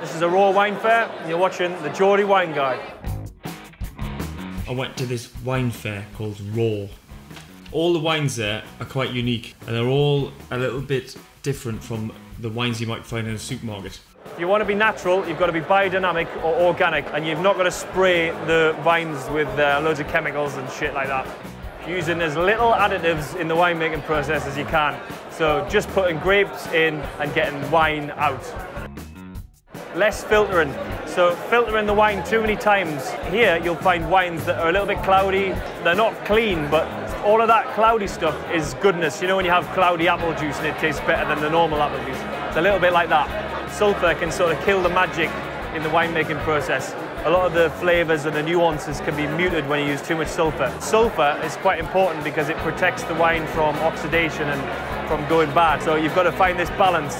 This is a raw wine fair. and You're watching the Geordie Wine Guide. I went to this wine fair called Raw. All the wines there are quite unique and they're all a little bit different from the wines you might find in a supermarket. If you want to be natural, you've got to be biodynamic or organic, and you've not got to spray the vines with uh, loads of chemicals and shit like that. Using as little additives in the winemaking process as you can. So just putting grapes in and getting wine out. Less filtering. So filtering the wine too many times. Here you'll find wines that are a little bit cloudy. They're not clean, but all of that cloudy stuff is goodness. You know when you have cloudy apple juice and it tastes better than the normal apple juice? It's a little bit like that. Sulfur can sort of kill the magic in the winemaking process. A lot of the flavors and the nuances can be muted when you use too much sulfur. Sulfur is quite important because it protects the wine from oxidation and from going bad. So you've got to find this balance